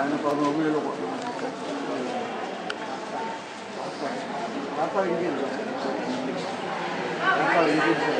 ano pa magluloko. Papaligid. Papaligid. Papaligid.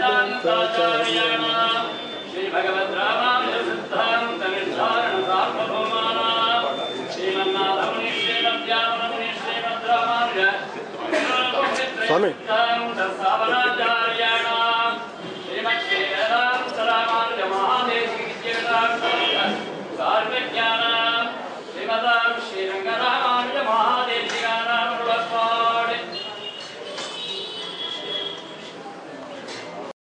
Fleming.